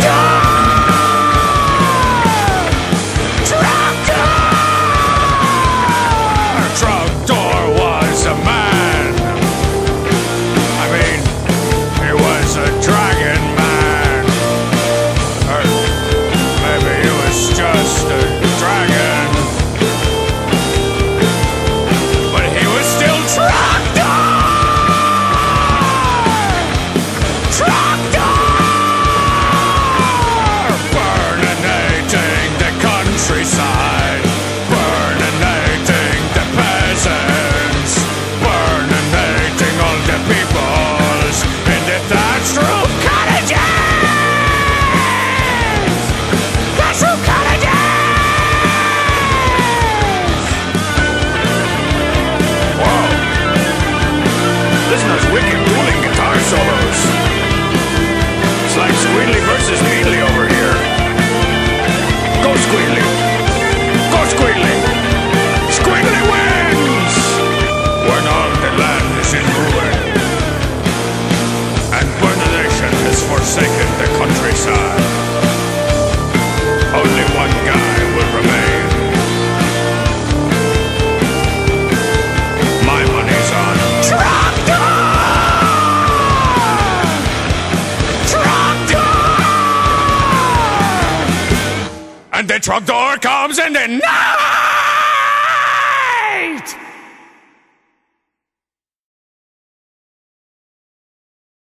Yeah. forsaken the countryside. Only one guy will remain. My money's on Trogdor! Trogdor! And the Trogdor comes and then. No!